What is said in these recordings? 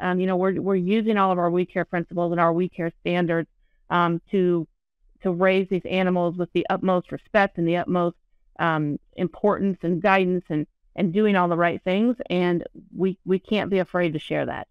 Um, you know, we're we're using all of our We Care principles and our We Care standards um, to to raise these animals with the utmost respect and the utmost um, importance and guidance and and doing all the right things. And we we can't be afraid to share that.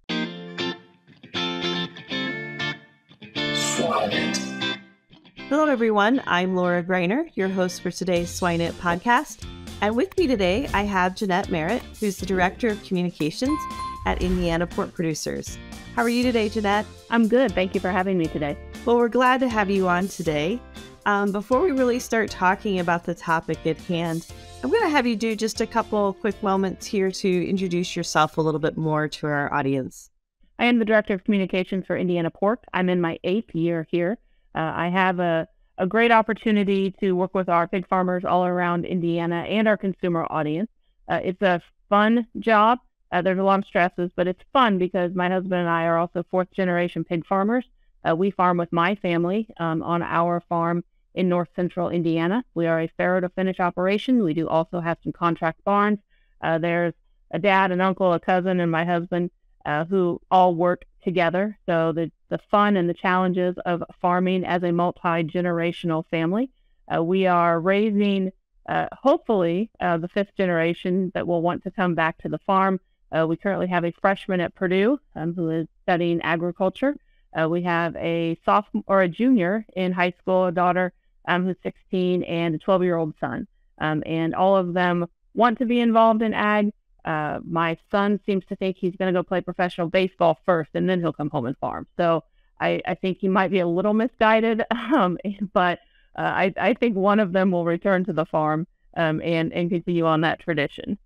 Hello, everyone. I'm Laura Greiner, your host for today's Swine It podcast. And with me today, I have Jeanette Merritt, who's the Director of Communications at Indiana Pork Producers. How are you today, Jeanette? I'm good. Thank you for having me today. Well, we're glad to have you on today. Um, before we really start talking about the topic at hand, I'm going to have you do just a couple quick moments here to introduce yourself a little bit more to our audience. I am the Director of Communications for Indiana Pork. I'm in my eighth year here. Uh, I have a a great opportunity to work with our pig farmers all around Indiana and our consumer audience. Uh, it's a fun job. Uh, there's a lot of stresses, but it's fun because my husband and I are also fourth generation pig farmers. Uh, we farm with my family um, on our farm in north central Indiana. We are a farrow to finish operation. We do also have some contract barns. Uh, there's a dad, an uncle, a cousin, and my husband uh, who all work together. So the, the fun and the challenges of farming as a multi-generational family. Uh, we are raising, uh, hopefully, the fifth generation that will want to come back to the farm. Uh, we currently have a freshman at Purdue um, who is studying agriculture. Uh, we have a sophomore or a junior in high school, a daughter um, who's 16, and a 12-year-old son. Um, and all of them want to be involved in ag. Uh, my son seems to think he's going to go play professional baseball first, and then he'll come home and farm. So I, I think he might be a little misguided, um, but uh, I, I think one of them will return to the farm um, and and continue on that tradition.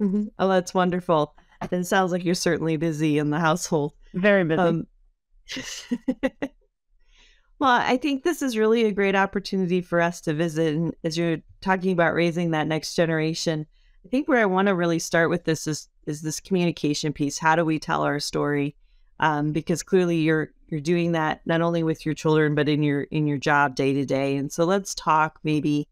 Mm-hmm. Oh, that's wonderful. It sounds like you're certainly busy in the household. Very busy. Um, well, I think this is really a great opportunity for us to visit. And as you're talking about raising that next generation, I think where I want to really start with this is is this communication piece. How do we tell our story? Um, because clearly you're you're doing that not only with your children but in your in your job day to day. And so let's talk maybe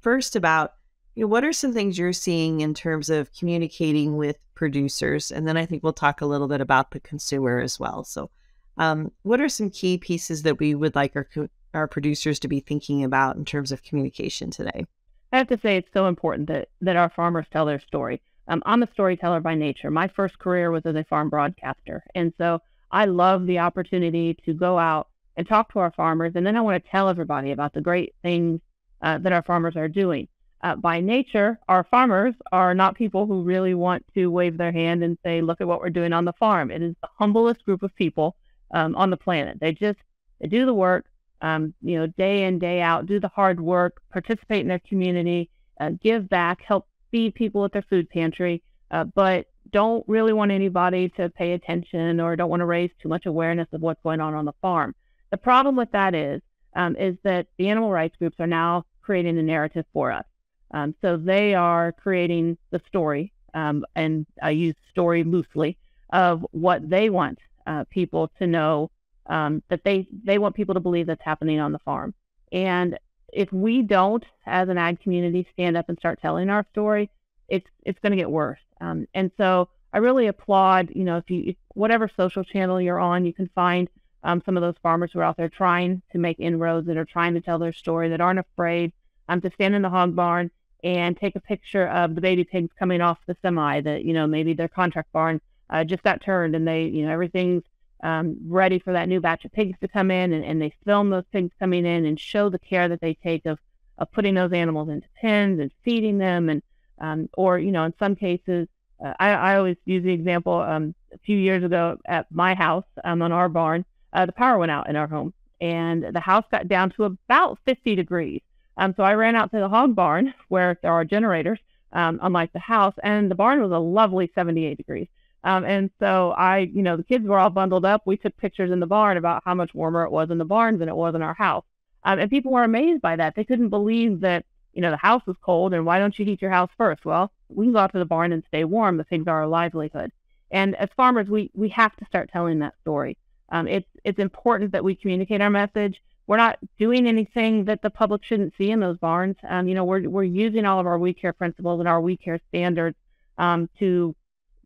first about you know what are some things you're seeing in terms of communicating with producers, and then I think we'll talk a little bit about the consumer as well. So, um, what are some key pieces that we would like our our producers to be thinking about in terms of communication today? I have to say it's so important that that our farmers tell their story. Um, I'm a storyteller by nature. My first career was as a farm broadcaster, and so I love the opportunity to go out and talk to our farmers, and then I want to tell everybody about the great things uh, that our farmers are doing. Uh, by nature, our farmers are not people who really want to wave their hand and say, "Look at what we're doing on the farm." It is the humblest group of people um, on the planet. They just they do the work um, you know, day in, day out, do the hard work, participate in their community, uh, give back, help feed people at their food pantry, uh, but don't really want anybody to pay attention or don't want to raise too much awareness of what's going on on the farm. The problem with that is, um, is that the animal rights groups are now creating a narrative for us. Um, so they are creating the story, um, and I use story loosely, of what they want uh, people to know um, that they they want people to believe that's happening on the farm. And if we don't, as an ag community, stand up and start telling our story, it's it's going to get worse. Um, and so I really applaud, you know, if you if whatever social channel you're on, you can find um, some of those farmers who are out there trying to make inroads that are trying to tell their story that aren't afraid um, to stand in the hog barn and take a picture of the baby pigs coming off the semi that you know maybe their contract barn uh, just got turned and they you know everything's um, ready for that new batch of pigs to come in, and, and they film those pigs coming in and show the care that they take of, of putting those animals into pens and feeding them, and um, or you know in some cases, uh, I, I always use the example um, a few years ago at my house um, on our barn, uh, the power went out in our home, and the house got down to about 50 degrees. Um, so I ran out to the hog barn where there are generators, um, unlike the house, and the barn was a lovely 78 degrees. Um, and so I, you know, the kids were all bundled up. We took pictures in the barn about how much warmer it was in the barn than it was in our house. Um, and people were amazed by that. They couldn't believe that, you know, the house was cold and why don't you heat your house first? Well, we can go out to the barn and stay warm. The things are our livelihood. And as farmers, we, we have to start telling that story. Um, it's, it's important that we communicate our message. We're not doing anything that the public shouldn't see in those barns. Um, you know, we're, we're using all of our We Care principles and our We Care standards um, to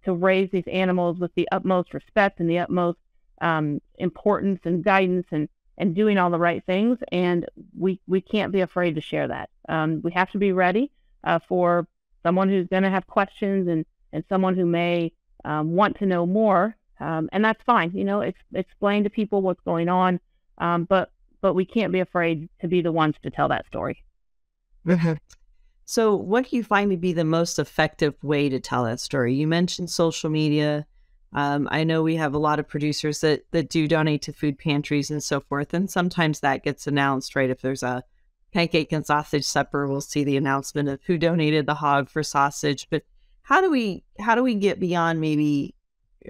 to raise these animals with the utmost respect and the utmost um, importance and guidance and and doing all the right things. And we we can't be afraid to share that. Um, we have to be ready uh, for someone who's going to have questions and and someone who may um, want to know more. Um, and that's fine. You know, ex- explain to people what's going on. Um, but but we can't be afraid to be the ones to tell that story. So, what do you find to be the most effective way to tell that story? You mentioned social media. Um, I know we have a lot of producers that that do donate to food pantries and so forth, and sometimes that gets announced, right? If there's a pancake and sausage supper, we'll see the announcement of who donated the hog for sausage. But how do we how do we get beyond maybe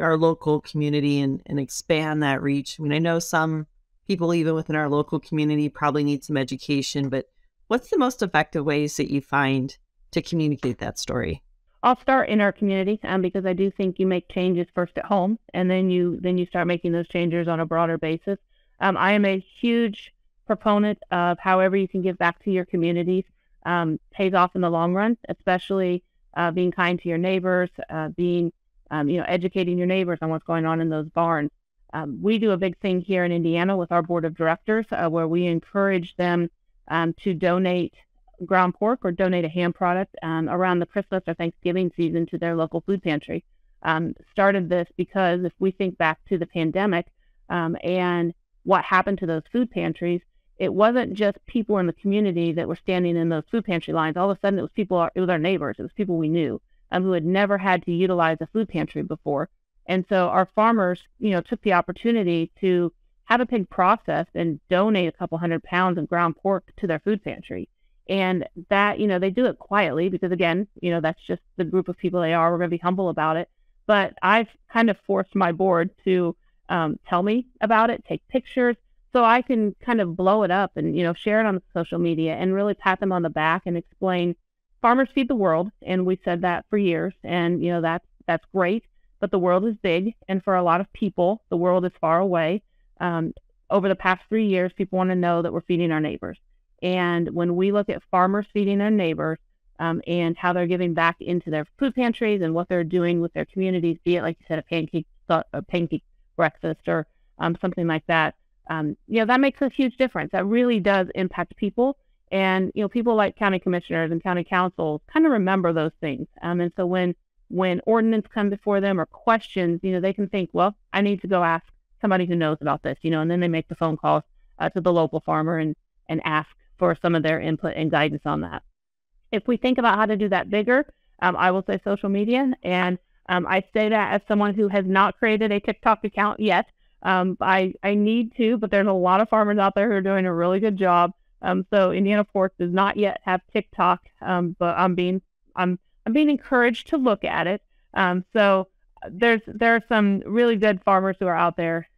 our local community and, and expand that reach? I mean, I know some people even within our local community probably need some education, but what's the most effective ways that you find to communicate that story? I'll start in our community um, because I do think you make changes first at home, and then you then you start making those changes on a broader basis. Um, I am a huge proponent of however you can give back to your communities um, pays off in the long run, especially uh, being kind to your neighbors, uh, being um, you know educating your neighbors on what's going on in those barns. Um, we do a big thing here in Indiana with our board of directors uh, where we encourage them um, to donate ground pork or donate a ham product um, around the Christmas or Thanksgiving season to their local food pantry. Um, started this because if we think back to the pandemic um, and what happened to those food pantries, it wasn't just people in the community that were standing in those food pantry lines. All of a sudden, it was people, it was our neighbors, it was people we knew um, who had never had to utilize a food pantry before. And so our farmers, you know, took the opportunity to have a pig processed and donate a couple hundred pounds of ground pork to their food pantry. And that, you know, they do it quietly because, again, you know, that's just the group of people they are. We're going to be humble about it. But I've kind of forced my board to um, tell me about it, take pictures, so I can kind of blow it up and, you know, share it on social media and really pat them on the back and explain farmers feed the world. And we said that for years. And, you know, that's, that's great. But the world is big. And for a lot of people, the world is far away. Um, over the past three years, people want to know that we're feeding our neighbors. And when we look at farmers feeding their neighbors um, and how they're giving back into their food pantries and what they're doing with their communities, be it like you said, a pancake, a pancake breakfast or um, something like that, um, you know, that makes a huge difference. That really does impact people. And, you know, people like county commissioners and county councils kind of remember those things. Um, and so when when ordinance come before them or questions, you know, they can think, well, I need to go ask somebody who knows about this, you know, and then they make the phone calls uh, to the local farmer and, and ask for some of their input and guidance on that. If we think about how to do that bigger, um, I will say social media. And um, I say that as someone who has not created a TikTok account yet. Um, I, I need to, but there's a lot of farmers out there who are doing a really good job. Um, so Indiana Pork does not yet have TikTok, um, but I'm being I'm I'm being encouraged to look at it. Um, so there's there are some really good farmers who are out there,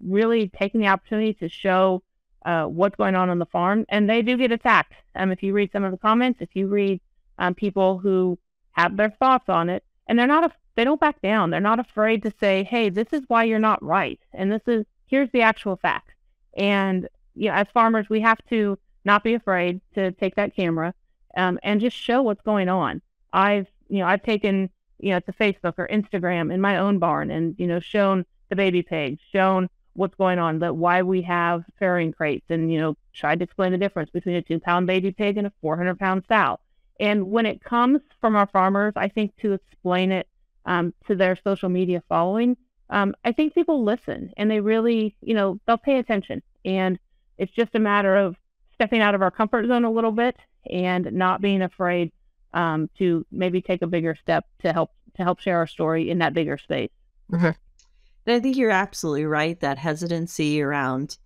really taking the opportunity to show uh, what's going on on the farm, and they do get attacked. Um, if you read some of the comments, if you read um, people who have their thoughts on it, and they're not, a, they don't back down. They're not afraid to say, "Hey, this is why you're not right," and this is here's the actual facts. And you know, as farmers, we have to not be afraid to take that camera um, and just show what's going on. I've you know I've taken you know to Facebook or Instagram in my own barn and you know shown the baby pigs, shown what's going on, that why we have farrowing crates, and you know, tried to explain the difference between a two pound baby pig and a 400 pound sow. And when it comes from our farmers, I think to explain it um, to their social media following, um, I think people listen and they really, you know, they'll pay attention. And it's just a matter of stepping out of our comfort zone a little bit and not being afraid um, to maybe take a bigger step to help to help share our story in that bigger space. Mm-hmm. And I think you're absolutely right. That hesitancy around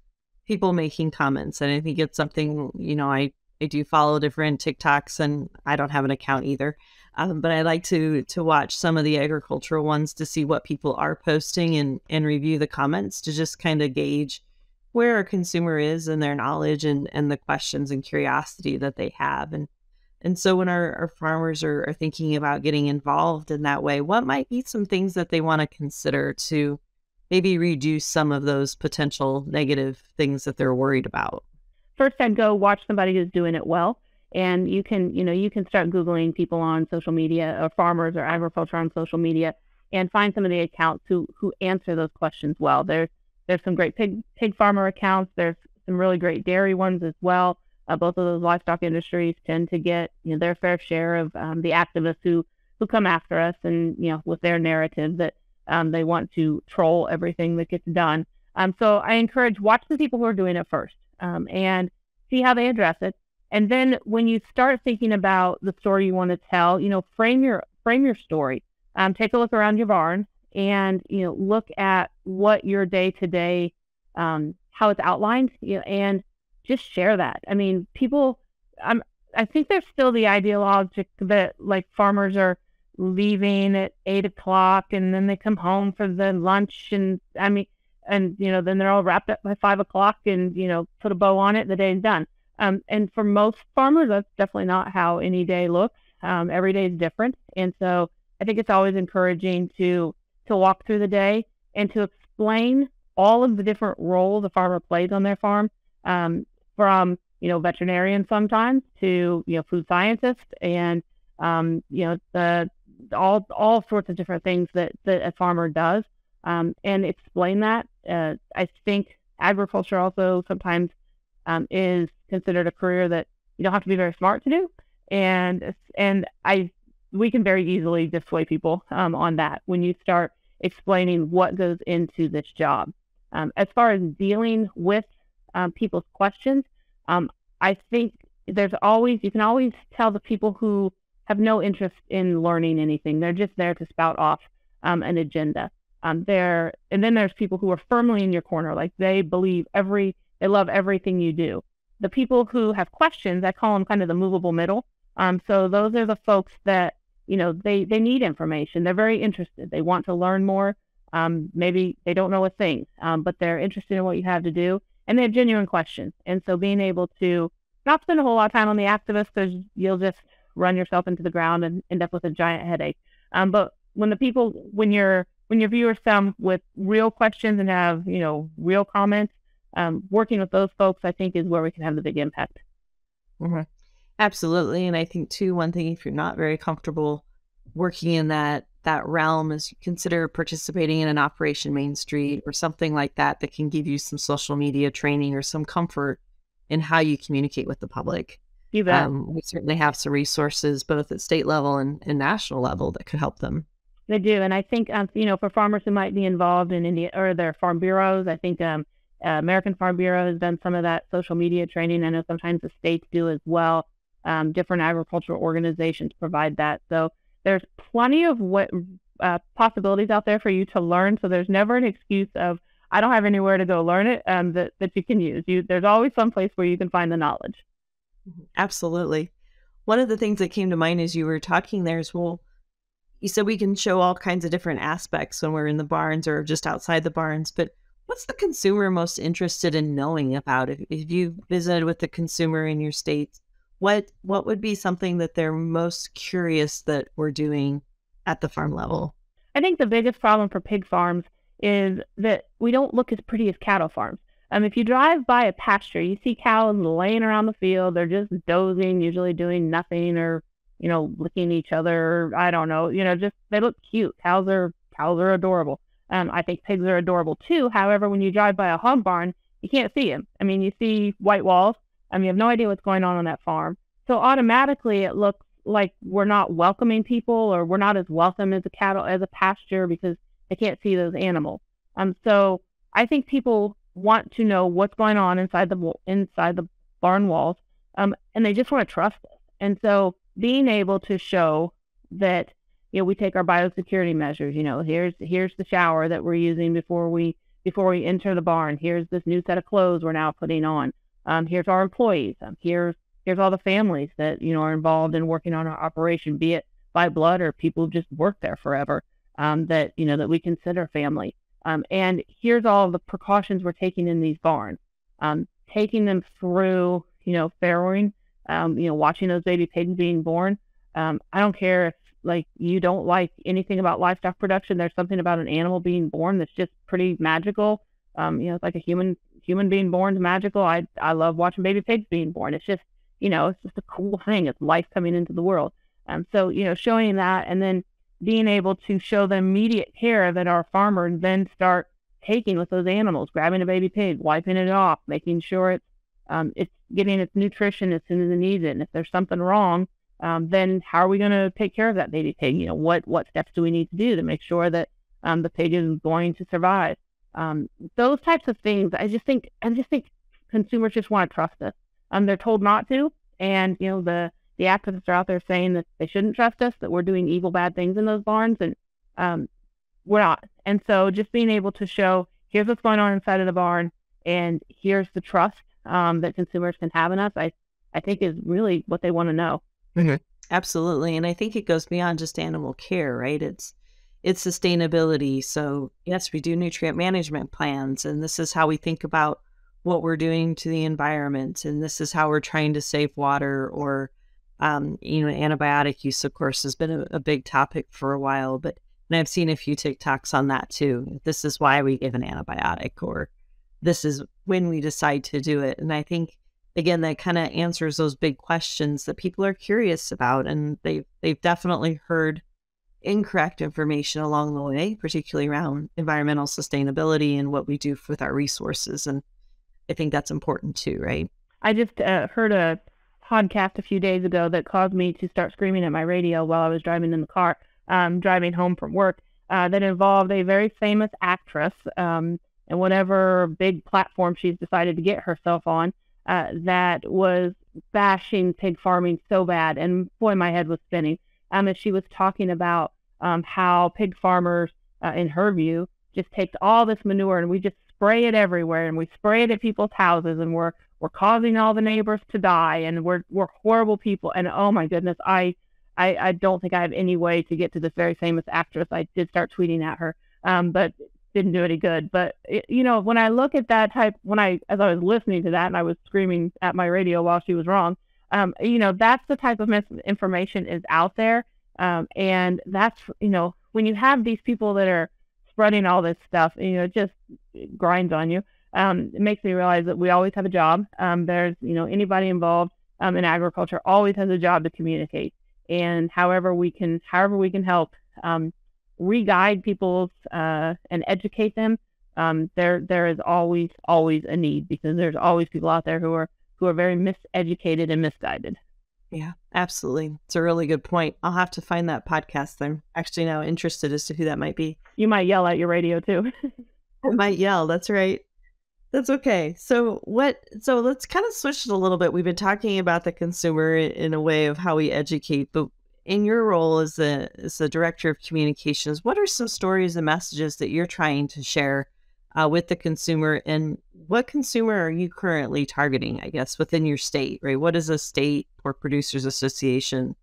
people making comments. And I think it's something, you know, I, I do follow different TikToks and I don't have an account either. Um, but I like to to watch some of the agricultural ones to see what people are posting and and review the comments to just kind of gauge where a consumer is and their knowledge and and the questions and curiosity that they have and and so when our, our farmers are, are thinking about getting involved in that way what might be some things that they want to consider to maybe reduce some of those potential negative things that they're worried about? First, I'd go watch somebody who's doing it well. And you can, you know, you can start Googling people on social media or farmers or agriculture on social media and find some of the accounts who who answer those questions well. There's there's some great pig pig farmer accounts. There's some really great dairy ones as well. Uh, both of those livestock industries tend to get you know their fair share of um, the activists who who come after us and you know with their narrative that um, they want to troll everything that gets done. Um, so I encourage watch the people who are doing it first um, and see how they address it. And then when you start thinking about the story you want to tell, you know, frame your frame your story. Um, take a look around your barn and you know look at what your day to day how it's outlined you know, and just share that. I mean, people. I'm. I think there's still the ideologic that like farmers are leaving at eight o'clock and then they come home for the lunch and I mean and you know then they're all wrapped up by five o'clock and you know put a bow on it the day's done um, and for most farmers that's definitely not how any day looks um, every day is different and so i think it's always encouraging to to walk through the day and to explain all of the different roles a farmer plays on their farm um, from you know veterinarian sometimes to you know food scientists and um, you know the all all sorts of different things that that a farmer does um, and explain that. Uh, I think agriculture also sometimes um, is considered a career that you don't have to be very smart to do, and and I we can very easily dissuade people um, on that when you start explaining what goes into this job. Um, as far as dealing with um, people's questions, um, I think there's always you can always tell the people who have no interest in learning anything. They're just there to spout off um, an agenda. Um, there, and then there's people who are firmly in your corner, like they believe every, they love everything you do. The people who have questions, I call them kind of the movable middle. Um, so those are the folks that you know they they need information. They're very interested. They want to learn more. Um, maybe they don't know a thing, um, but they're interested in what you have to do, and they have genuine questions. And so being able to not spend a whole lot of time on the activists because you'll just run yourself into the ground and end up with a giant headache. Um, but when the people, when your when your viewers come with real questions and have you know real comments, um, working with those folks, I think, is where we can have the big impact. Mm-hmm. Absolutely, and I think too, one thing if you're not very comfortable working in that that realm is consider participating in an Operation Main Street or something like that that can give you some social media training or some comfort in how you communicate with the public. You bet. Um, we certainly have some resources both at state level and, and national level that could help them. They do, and I think um, you know for farmers who might be involved in India or their farm bureaus, I think um, uh, American Farm Bureau has done some of that social media training. I know sometimes the states do as well. Um, different agricultural organizations provide that, so there's plenty of what uh, possibilities out there for you to learn. So there's never an excuse of I don't have anywhere to go learn it um, that that you can use. You there's always some place where you can find the knowledge. Mm-hmm. Absolutely. One of the things that came to mind as you were talking there is, well, you said we can show all kinds of different aspects when we're in the barns or just outside the barns, but what's the consumer most interested in knowing about it? If you visited with the consumer in your state, what what would be something that they're most curious that we're doing at the farm level? I think the biggest problem for pig farms is that we don't look as pretty as cattle farms. Um, if you drive by a pasture, you see cows laying around the field. They're just dozing, usually doing nothing or, you know, licking each other. I don't know. You know, just they look cute. Cows are cows are adorable. Um, I think pigs are adorable too. However, when you drive by a hog barn, you can't see them. I mean, you see white walls. I mean, you have no idea what's going on on that farm. So automatically, it looks like we're not welcoming people or we're not as welcome as a cattle as a pasture because they can't see those animals. Um, so I think people want to know what's going on inside the inside the barn walls, um, and they just want to trust us. And so being able to show that you know we take our biosecurity measures. You know, here's here's the shower that we're using before we before we enter the barn. Here's this new set of clothes we're now putting on. Um, here's our employees. Um, here's here's all the families that you know are involved in working on our operation, be it by blood or people who just work there forever. Um, that you know that we consider family. Um, and here's all the precautions we're taking in these barns. Um, taking them through, you know, farrowing, um, you know, watching those baby pigs being born. Um, I don't care if like you don't like anything about livestock production. There's something about an animal being born that's just pretty magical. Um, you know, it's like a human human being born is magical. I I love watching baby pigs being born. It's just you know, it's just a cool thing. It's life coming into the world. Um, so you know, showing that and then being able to show the immediate care that our farmers then start taking with those animals, grabbing a baby pig, wiping it off, making sure it's um, it's getting its nutrition as soon as it needs it. And if there's something wrong, um, then how are we going to take care of that baby pig? You know, what what steps do we need to do to make sure that um, the pig is going to survive? Um, those types of things. I just think I just think consumers just want to trust us. Um, they're told not to, and you know the the activists are out there saying that they shouldn't trust us, that we're doing evil, bad things in those barns, and um, we're not. And so just being able to show here's what's going on inside of the barn, and here's the trust um, that consumers can have in us, I I think is really what they want to know. Mm-hmm. Absolutely, and I think it goes beyond just animal care, right? It's it's sustainability. So yes, we do nutrient management plans, and this is how we think about what we're doing to the environment, and this is how we're trying to save water or um, you know, antibiotic use, of course, has been a, a, big topic for a while, but and I've seen a few TikToks on that too. This is why we give an antibiotic, or this is when we decide to do it. And I think again that kind of answers those big questions that people are curious about, and they've they've definitely heard incorrect information along the way, particularly around environmental sustainability and what we do with our resources. And I think that's important too, right? I just uh, heard a podcast a few days ago that caused me to start screaming at my radio while I was driving in the car, um, driving home from work, uh, that involved a very famous actress um, and whatever big platform she's decided to get herself on uh, that was bashing pig farming so bad. And boy, my head was spinning um, as she was talking about um, how pig farmers, uh, in her view, just take all this manure and we just spray it everywhere and we spray it at people's houses and we're we're causing all the neighbors to die and we're we're horrible people. And oh my goodness i i, I don't think i have any way to get to this very famous actress. I did start tweeting at her um, but didn't do any good. But it, you know when i look at that type when i as i was listening to that and i was screaming at my radio while she was wrong um, you know that's the type of misinformation is out there um, and that's you know when you have these people that are spreading all this stuff you know it just grinds on you um, it makes me realize that we always have a job. Um, there's, you know, anybody involved um, in agriculture always has a job to communicate, and however we can, however we can help um, re-guide people uh, and educate them. There, there is always, always a need because there's always people out there who are who are very miseducated and misguided. Yeah, absolutely. It's a really good point. I'll have to find that podcast. I'm actually now interested as to who that might be. You might yell at your radio too. I might yell. That's right. That's okay. So what so let's kind of switch it a little bit. We've been talking about the consumer in a way of how we educate, but in your role as a as a director of communications, what are some stories and messages that you're trying to share uh, with the consumer and what consumer are you currently targeting, I guess, within your state, right? What does a state pork producers association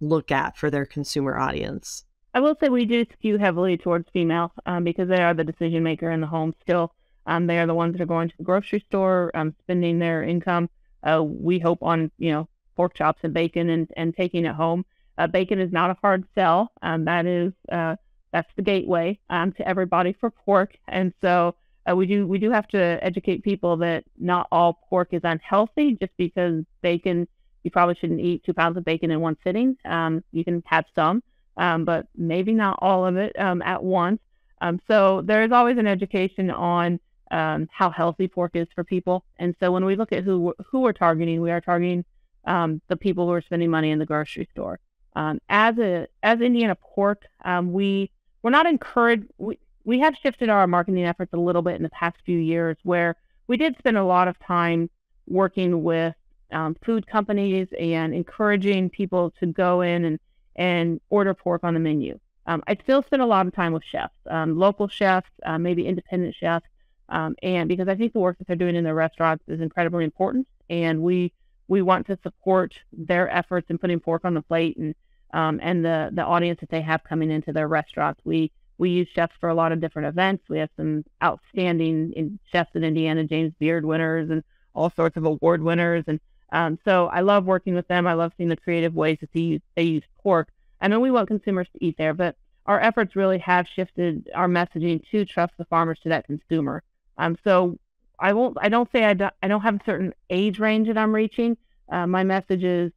look at for their consumer audience? I will say we do skew heavily towards female um, because they are the decision maker in the home still. Um, they are the ones that are going to the grocery store, um, spending their income. Uh, we hope on you know pork chops and bacon and, and taking it home. Uh, bacon is not a hard sell. Um, that is uh, that's the gateway um, to everybody for pork, and so uh, we do we do have to educate people that not all pork is unhealthy. Just because bacon, you probably shouldn't eat two pounds of bacon in one sitting. Um, you can have some, um, but maybe not all of it um, at once. Um, so there is always an education on um, how healthy pork is for people. And so when we look at who who we're targeting, we are targeting the people who are spending money in the grocery store. Um, as a as Indiana Pork, um, we we're not encouraged. We we have shifted our marketing efforts a little bit in the past few years, where we did spend a lot of time working with um, food companies and encouraging people to go in and and order pork on the menu. Um, I still spend a lot of time with chefs, local chefs, uh, maybe independent chefs um, and because I think the work that they're doing in their restaurants is incredibly important, and we we want to support their efforts in putting pork on the plate and um, and the the audience that they have coming into their restaurants. We we use chefs for a lot of different events. We have some outstanding in chefs in Indiana, James Beard winners, and all sorts of award winners. And um, so I love working with them. I love seeing the creative ways that they use they use pork. I know we want consumers to eat there, but our efforts really have shifted our messaging to trust the farmers to that consumer. Um, so I won't. I don't say I don't. I don't have a certain age range that I'm reaching. Uh, my is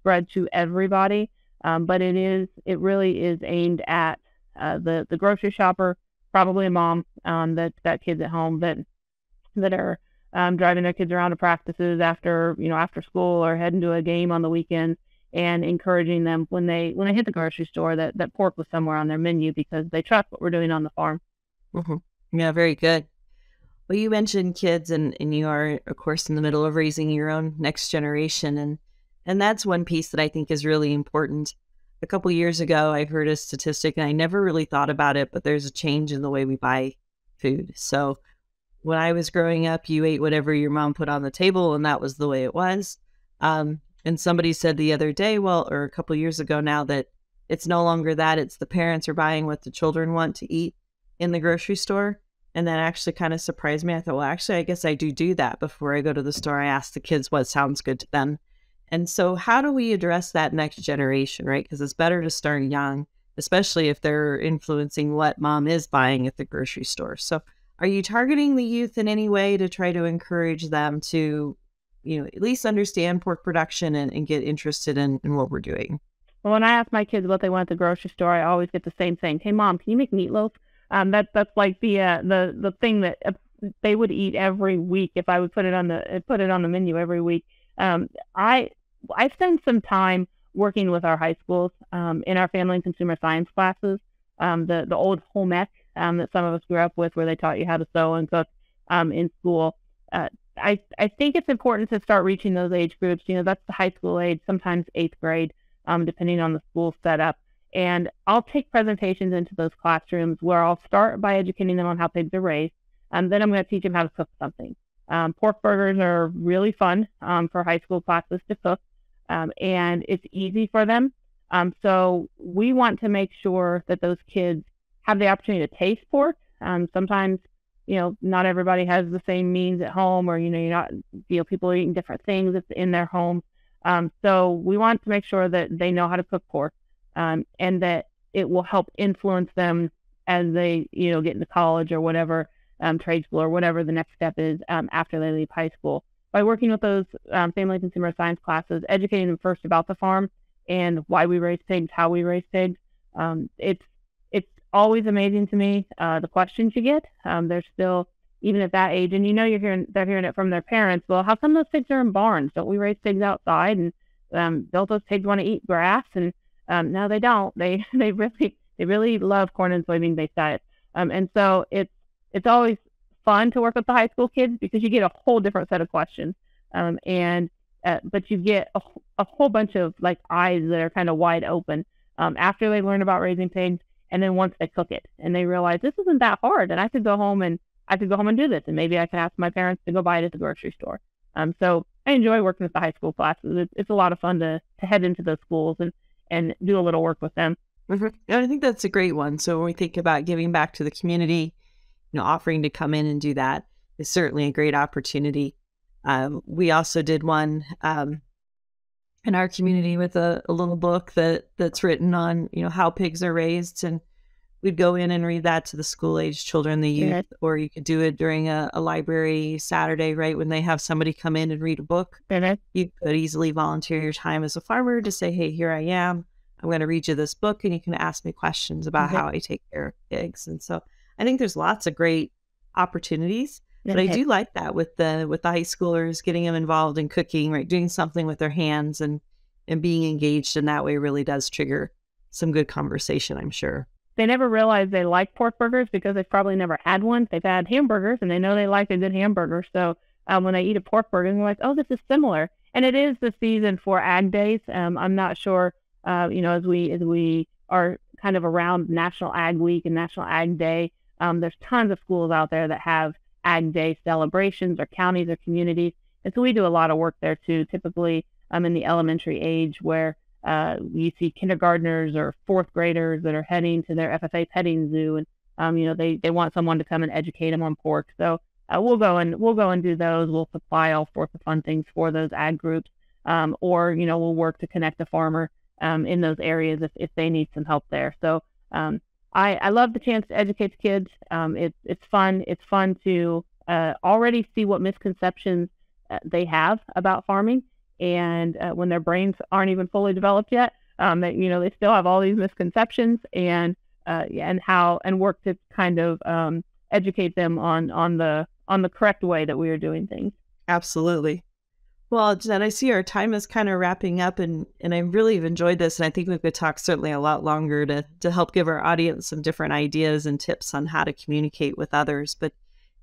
spread to everybody. Um, but it is it really is aimed at uh, the the grocery shopper, probably a mom um, that's got kids at home that that are um, driving their kids around to practices after you know after school or heading to a game on the weekend and encouraging them when they when they hit the grocery store that that pork was somewhere on their menu because they trust what we're doing on the farm. Mm-hmm. Yeah, very good. Well, you mentioned kids, and, and you are, of course, in the middle of raising your own next generation, and and that's one piece that I think is really important. A couple years ago, I heard a statistic, and I never really thought about it, but there's a change in the way we buy food. So when I was growing up, you ate whatever your mom put on the table, and that was the way it was. Um, and somebody said the other day, well, or a couple years ago now, that it's no longer that; it's the parents are buying what the children want to eat in the grocery store. And that actually kind of surprised me. I thought, well, actually, I guess I do do that before I go to the store. I ask the kids what sounds good to them. And so, how do we address that next generation, right? Because it's better to start young, especially if they're influencing what mom is buying at the grocery store. So, are you targeting the youth in any way to try to encourage them to, you know, at least understand pork production and, and get interested in, in what we're doing? Well, when I ask my kids what they want at the grocery store, I always get the same thing. Hey, mom, can you make meatloaf? Um, that's that's like the uh, the the thing that uh, they would eat every week if I would put it on the uh, put it on the menu every week. Um, I I spend some time working with our high schools um, in our family and consumer science classes. Um, the the old home ec um, that some of us grew up with, where they taught you how to sew and cook um, in school. Uh, I I think it's important to start reaching those age groups. You know, that's the high school age, sometimes eighth grade, um, depending on the school setup. And I'll take presentations into those classrooms where I'll start by educating them on how pigs are raised. And then I'm going to teach them how to cook something. Um, pork burgers are really fun for high school classes to cook, um, and it's easy for them. Um, so we want to make sure that those kids have the opportunity to taste pork. Um, sometimes, you know, not everybody has the same means at home, or you know, you're not, you know, people are eating different things in their home. Um, so we want to make sure that they know how to cook pork um, and that it will help influence them as they, you know, get into college or whatever, um, trade school or whatever the next step is after they leave high school. By working with those um, family consumer science classes, educating them first about the farm and why we raise pigs, how we raise pigs, um, it's it's always amazing to me uh, the questions you get. Um, they're still even at that age, and you know you're hearing they're hearing it from their parents. Well, how come those pigs are in barns? Don't we raise pigs outside? And um, don't those pigs want to eat grass? And um, no, they don't. They they really they really love corn and soybean based diets. Um, and so it's it's always fun to work with the high school kids because you get a whole different set of questions. Um, and uh, but you get a, a whole bunch of like eyes that are kind of wide open um, after they learn about raising pigs, and then once they cook it and they realize this isn't that hard, and I could go home and I could go home and do this, and maybe I could ask my parents to go buy it at the grocery store. Um, so I enjoy working with the high school classes. It's, it's a lot of fun to to head into those schools and and do a little work with them. Mm-hmm. I think that's a great one. So when we think about giving back to the community, know, offering to come in and do that is certainly a great opportunity. Um, we also did one um, in our community with a, a, little book that that's written on you know how pigs are raised, and we'd go in and read that to the school age children, the youth, or you could do it during a, a, library Saturday, right when they have somebody come in and read a book. Mm-hmm. You could easily volunteer your time as a farmer to say, "Hey, here I am. I'm going to read you this book, and you can ask me questions about how I take care of pigs." And so I think there's lots of great opportunities but I do like that with the with the high schoolers getting them involved in cooking, right? Doing something with their hands and and being engaged in that way really does trigger some good conversation, I'm sure. They never realize they like pork burgers because they've probably never had one. They've had hamburgers and they know they like a good hamburger. So um, when they eat a pork burger, they're like, oh, this is similar. And it is the season for ag days. Um, I'm not sure, uh, you know, as we as we are kind of around National Ag Week and National Ag Day, um, there's tons of schools out there that have Ag Day celebrations or counties or communities. And so we do a lot of work there too, typically um, in the elementary age where uh, you see kindergartners or fourth graders that are heading to their FFA petting zoo and um, you know they, they want someone to come and educate them on pork. So uh, we'll go and we'll go and do those. We'll supply all sorts of fun things for those ag groups, um, or you know we'll work to connect the farmer um, in those areas if, if they need some help there. So um, I, I love the chance to educate the kids. Um, it's it's fun. It's fun to uh, already see what misconceptions uh, they have about farming, and uh, when their brains aren't even fully developed yet, Um, that you know they still have all these misconceptions and uh, and how and work to kind of um, educate them on on the on the correct way that we are doing things. Absolutely. Well, Jeanette, I see our time is kind of wrapping up, and, and I really have enjoyed this. And I think we could talk certainly a lot longer to, to help give our audience some different ideas and tips on how to communicate with others. But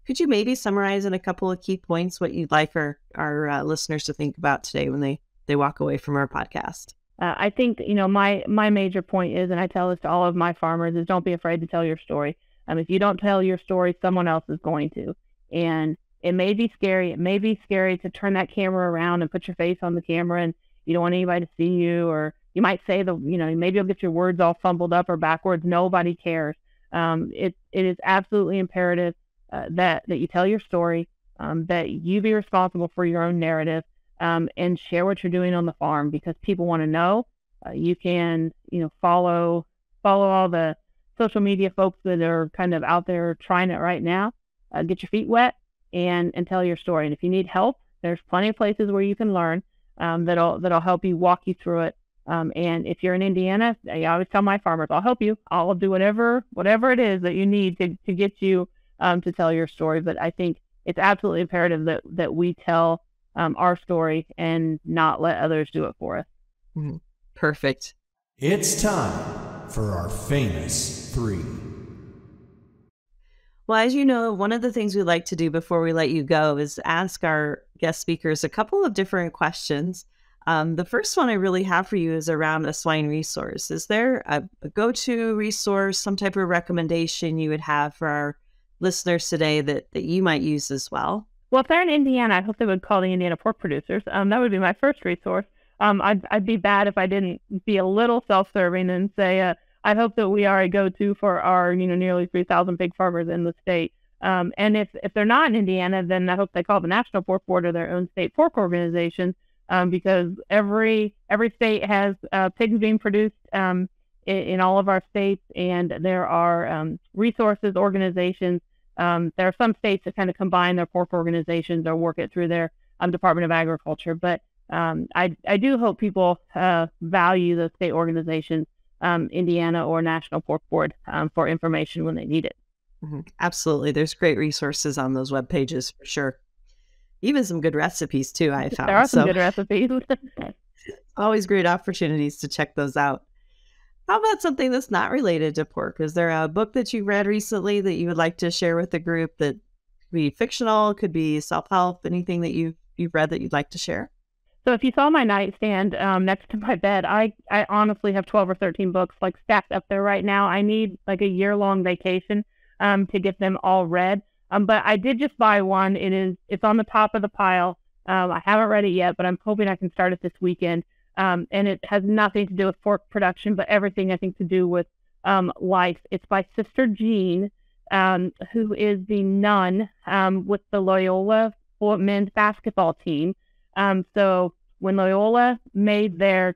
could you maybe summarize in a couple of key points what you'd like our, our uh, listeners to think about today when they, they walk away from our podcast? Uh, I think, you know, my, my major point is, and I tell this to all of my farmers, is don't be afraid to tell your story. Um, if you don't tell your story, someone else is going to. And it may be scary. It may be scary to turn that camera around and put your face on the camera and you don't want anybody to see you or you might say the you know maybe you'll get your words all fumbled up or backwards. Nobody cares. Um, it, it is absolutely imperative uh, that that you tell your story um, that you be responsible for your own narrative um, and share what you're doing on the farm because people want to know. Uh, you can you know follow follow all the social media folks that are kind of out there trying it right now. Uh, get your feet wet and and tell your story. And if you need help, there's plenty of places where you can learn um, that'll that'll help you walk you through it. Um, and if you're in Indiana, I always tell my farmers, I'll help you. I'll do whatever whatever it is that you need to to get you um, to tell your story. But I think it's absolutely imperative that that we tell um, our story and not let others do it for us. Mm-hmm. Perfect. It's time for our famous three. Well, as you know, one of the things we like to do before we let you go is ask our guest speakers a couple of different questions. Um, the first one I really have for you is around a swine resource. Is there a, a go to resource, some type of recommendation you would have for our listeners today that, that you might use as well? Well, if they're in Indiana, I hope they would call the Indiana Pork Producers. Um, that would be my first resource. Um, I'd, I'd be bad if I didn't be a little self serving and say, uh, I hope that we are a go-to for our, you know, nearly 3,000 pig farmers in the state. Um, and if, if they're not in Indiana, then I hope they call the National Pork Board or their own state pork organization um, because every every state has uh, pigs being produced um, in, in, all of our states, and there are um, resources, organizations. Um, there are some states that kind of combine their pork organizations or work it through their um, Department of Agriculture. But I, I do hope people uh, value the state organizations um, Indiana or National Pork Board um, for information when they need it. Mm-hmm. Absolutely. There's great resources on those web pages for sure. Even some good recipes too, I found. There are some so, good recipes. always great opportunities to check those out. How about something that's not related to pork? Is there a book that you read recently that you would like to share with the group that could be fictional, could be self-help, anything that you've you've read that you'd like to share? So if you saw my nightstand um, next to my bed, I I honestly have 12 or 13 books like stacked up there right now. I need like a year long vacation um, to get them all read. Um, but I did just buy one. It is it's on the top of the pile. Um, I haven't read it yet, but I'm hoping I can start it this weekend. Um, and it has nothing to do with pork production, but everything I think to do with um, life. It's by Sister Jean, um, who is the nun um, with the Loyola men's basketball team. Um, so when Loyola made their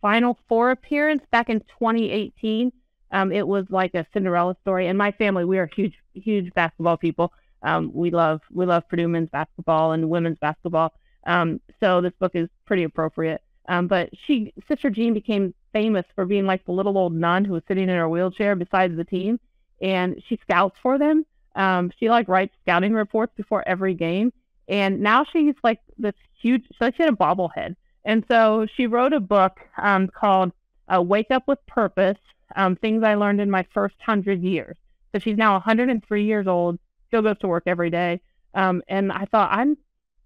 Final Four appearance back in 2018, um, it was like a Cinderella story. And my family, we are huge, huge basketball people. Um, we love we love Purdue men's basketball and women's basketball. Um, so this book is pretty appropriate. Um, but she, Sister Jean, became famous for being like the little old nun who was sitting in her wheelchair beside the team, and she scouts for them. Um, she like writes scouting reports before every game, and now she's like this huge, so she had a bobblehead. And so she wrote a book um, called uh, Wake Up with Purpose um, Things I Learned in My First Hundred Years. So she's now 103 years old, still goes to work every day. Um, and I thought, I'm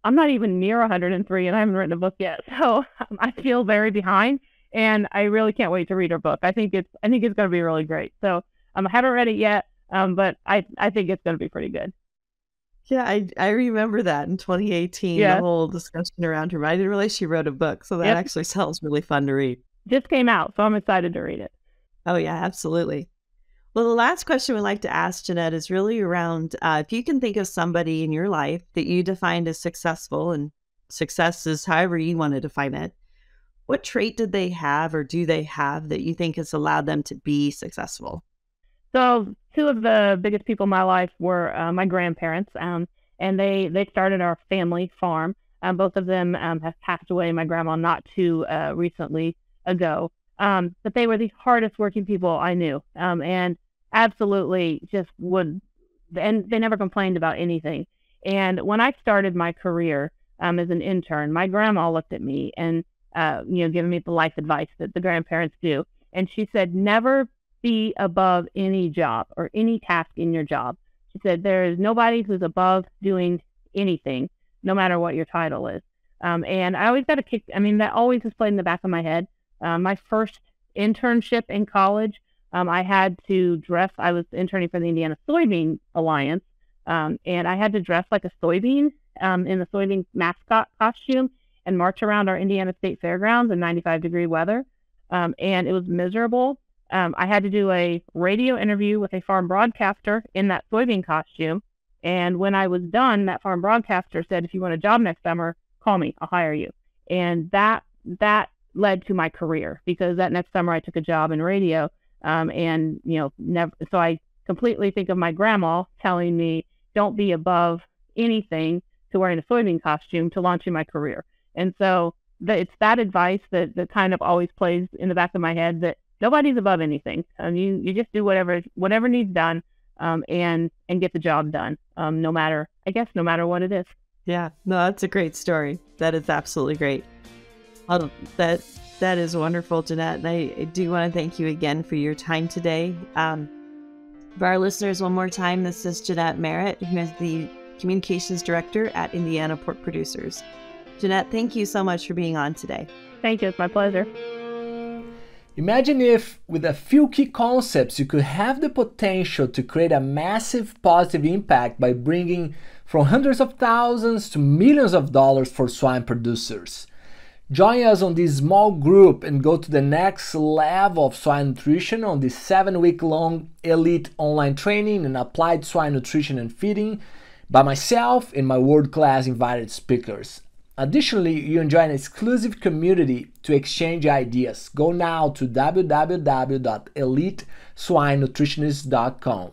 I'm not even near 103 and I haven't written a book yet. So um, I feel very behind and I really can't wait to read her book. I think it's I think it's going to be really great. So um, I haven't read it yet, um, but I, I think it's going to be pretty good. Yeah, I I remember that in 2018, yeah. the whole discussion around her. I didn't realize she wrote a book, so that yep. actually sounds really fun to read. Just came out, so I'm excited to read it. Oh yeah, absolutely. Well, the last question we'd like to ask Jeanette is really around uh, if you can think of somebody in your life that you defined as successful, and success is however you want to define it. What trait did they have, or do they have, that you think has allowed them to be successful? So two of the biggest people in my life were uh, my grandparents, um, and they they started our family farm. Um, both of them um, have passed away. My grandma not too uh, recently, ago. Um, but they were the hardest working people I knew, um, and absolutely just would, and they never complained about anything. And when I started my career um, as an intern, my grandma looked at me and, uh, you know, giving me the life advice that the grandparents do, and she said, "Never be above any job or any task in your job." She said, "There is nobody who's above doing anything, no matter what your title is." Um, and I always got a kick. I mean, that always is played in the back of my head. Uh, my first internship in college, um, I had to dress. I was interning for the Indiana Soybean Alliance, um, and I had to dress like a soybean um, in the soybean mascot costume and march around our Indiana State Fairgrounds in 95 degree weather. Um, and it was miserable. Um, I had to do a radio interview with a farm broadcaster in that soybean costume. And when I was done, that farm broadcaster said, "If you want a job next summer, call me. I'll hire you." And that that led to my career because that next summer I took a job in radio. Um, and you know, never. So I completely think of my grandma telling me, "Don't be above anything to wearing a soybean costume to launching my career." And so the, it's that advice that that kind of always plays in the back of my head that nobody's above anything. Um, you you just do whatever whatever needs done, um, and and get the job done. Um, no matter I guess no matter what it is. Yeah, no, that's a great story. That is absolutely great. I'll, that that is wonderful, Jeanette. And I, I do want to thank you again for your time today. Um, for our listeners, one more time, this is Jeanette Merritt, who is the communications director at Indiana Pork Producers. Jeanette, thank you so much for being on today. Thank you. It's my pleasure. Imagine if, with a few key concepts, you could have the potential to create a massive positive impact by bringing from hundreds of thousands to millions of dollars for swine producers. Join us on this small group and go to the next level of swine nutrition on this seven week long elite online training in applied swine nutrition and feeding by myself and my world class invited speakers. Additionally, you enjoy an exclusive community to exchange ideas. Go now to www.eliteswinenutritionist.com.